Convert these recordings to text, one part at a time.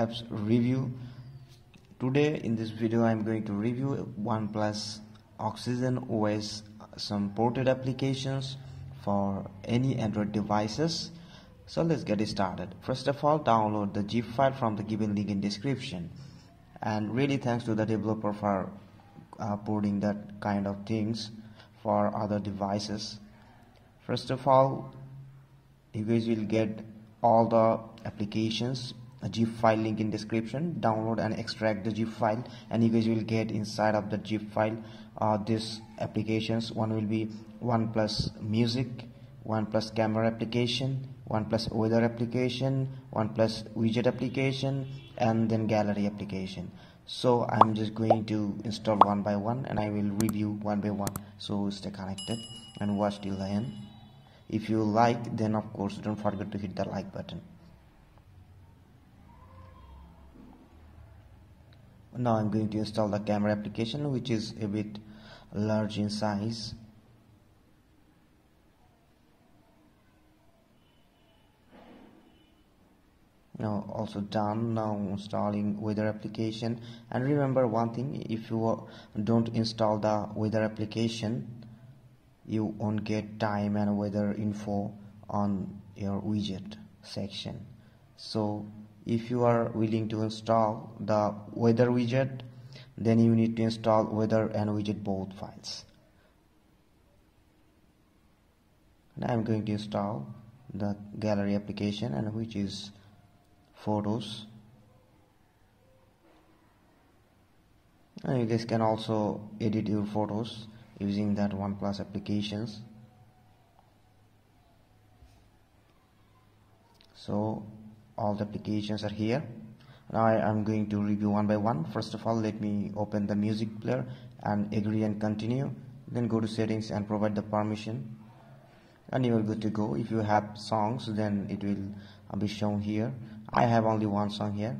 apps review. Today in this video I'm going to review OnePlus Oxygen OS some ported applications for any Android devices. So let's get it started. First of all download the zip file from the given link in description. And really thanks to the developer for uh, putting that kind of things for other devices. First of all you guys will get all the applications a zip file link in description. Download and extract the zip file and you guys will get inside of the zip file uh, this applications. One will be OnePlus music OnePlus camera application OnePlus weather application OnePlus widget application and then gallery application. So I'm just going to install one by one and I will review one by one. So stay connected and watch till the end. If you like then of course don't forget to hit the like button now I'm going to install the camera application which is a bit large in size. Now also done. Now installing weather application. And remember one thing if you don't install the weather application you won't get time and weather info on your widget section. So if you are willing to install the weather widget then you need to install weather and widget both files. And I'm going to install the gallery application and which is photos. And you guys can also edit your photos using that OnePlus applications. So all the applications are here. Now I am going to review one by one. First of all let me open the music player and agree and continue. Then go to settings and provide the permission. And you are good to go. If you have songs then it will be shown here. I have only one song here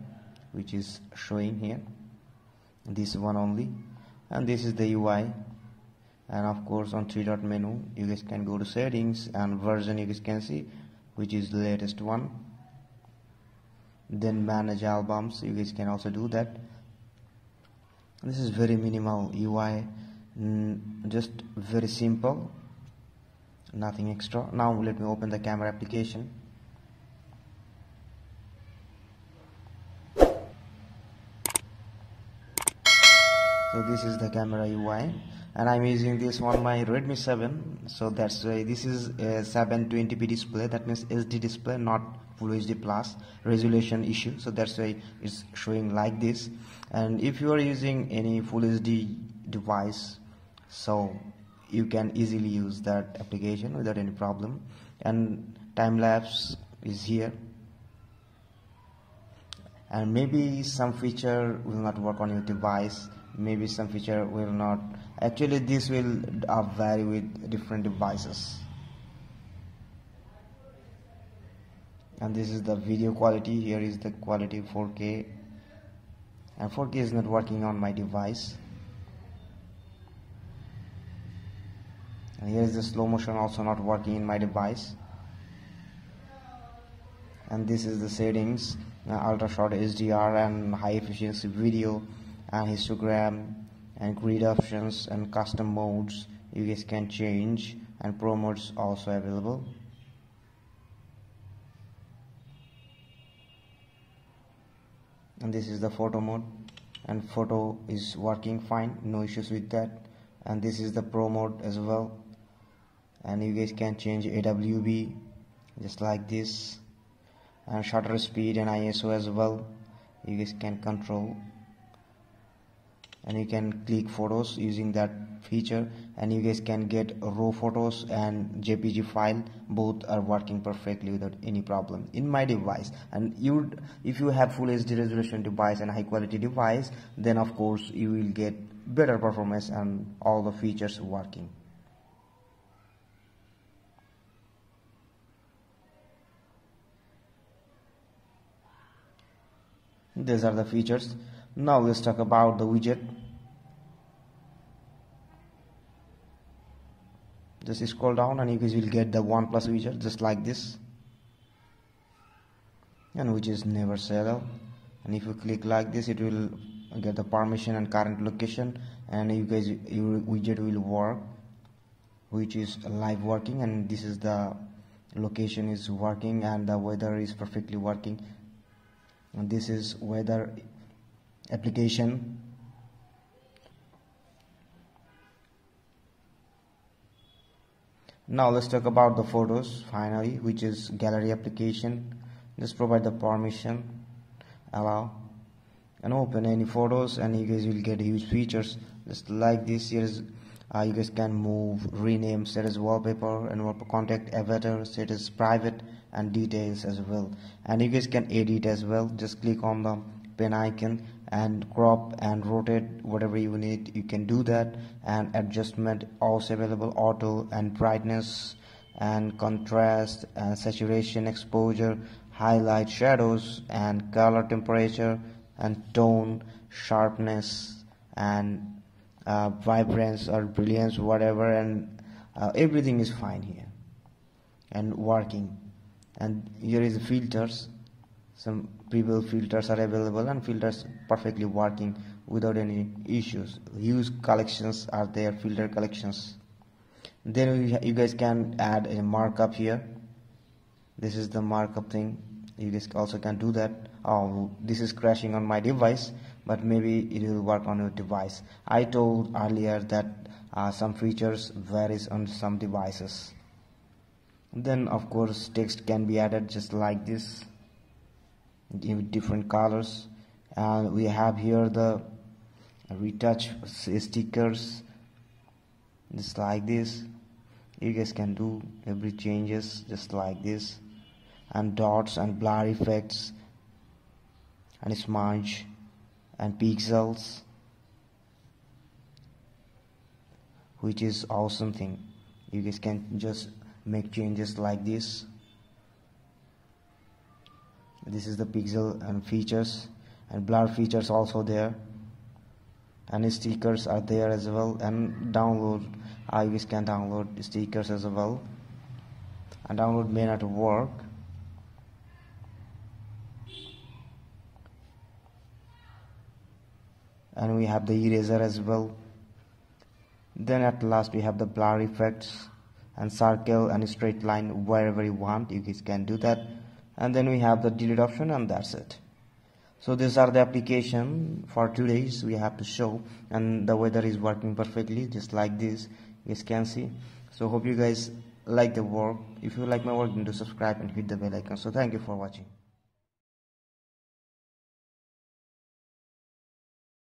which is showing here. This one only. And this is the UI and of course on three dot menu you guys can go to settings and version you guys can see which is the latest one then manage albums. You guys can also do that. This is very minimal UI just very simple. Nothing extra. Now let me open the camera application. So this is the camera UI and I'm using this one my Redmi 7 so that's why this is a 720p display. That means SD display not full HD plus resolution issue. So that's why it's showing like this. And if you are using any full HD device so you can easily use that application without any problem. And time lapse is here. And maybe some feature will not work on your device. Maybe some feature will not actually this will uh, vary with different devices. And this is the video quality. Here is the quality 4k and 4k is not working on my device. And here is the slow motion also not working in my device. And this is the settings. Uh, ultra short HDR and high efficiency video and histogram and grid options and custom modes you guys can change and pro modes also available. And this is the photo mode and photo is working fine no issues with that. And this is the pro mode as well. And you guys can change AWB just like this. And shutter speed and ISO as well you guys can control and you can click photos using that feature and you guys can get raw photos and jpg file. Both are working perfectly without any problem. In my device and you if you have full hd resolution device and high quality device then of course you will get better performance and all the features working. These are the features now let's talk about the widget. Just scroll down and you guys will get the OnePlus widget just like this. And which is never settle and if you click like this it will get the permission and current location. And you guys your widget will work which is live working. And this is the location is working and the weather is perfectly working. And this is weather application. Now let's talk about the photos finally which is gallery application. Just provide the permission allow and open any photos and you guys will get huge features. Just like this here is uh, you guys can move rename set as wallpaper and wallpaper contact avatar set as private and details as well. And you guys can edit as well. Just click on the pen icon and crop and rotate whatever you need you can do that. And adjustment also available auto and brightness and contrast and saturation exposure highlight shadows and color temperature and tone sharpness and uh, vibrance or brilliance whatever and uh, everything is fine here and working. And here is filters some people filters are available and filters perfectly working without any issues. Huge collections are there filter collections. Then you guys can add a markup here. This is the markup thing. You guys also can do that. Oh this is crashing on my device but maybe it will work on your device. I told earlier that uh, some features varies on some devices. Then of course text can be added just like this in different colors. And we have here the retouch stickers. Just like this. You guys can do every changes just like this. And dots and blur effects. And smudge and pixels. Which is awesome thing. You guys can just make changes like this this is the pixel and features and blur features also there. And stickers are there as well and download I guys can download stickers as well. And download may not work. And we have the eraser as well. Then at last we have the blur effects and circle and straight line wherever you want. You guys can do that and then we have the delete option and that's it. So these are the application for two days we have to show and the weather is working perfectly just like this you guys can see. So hope you guys like the work. If you like my work then do subscribe and hit the bell icon. So thank you for watching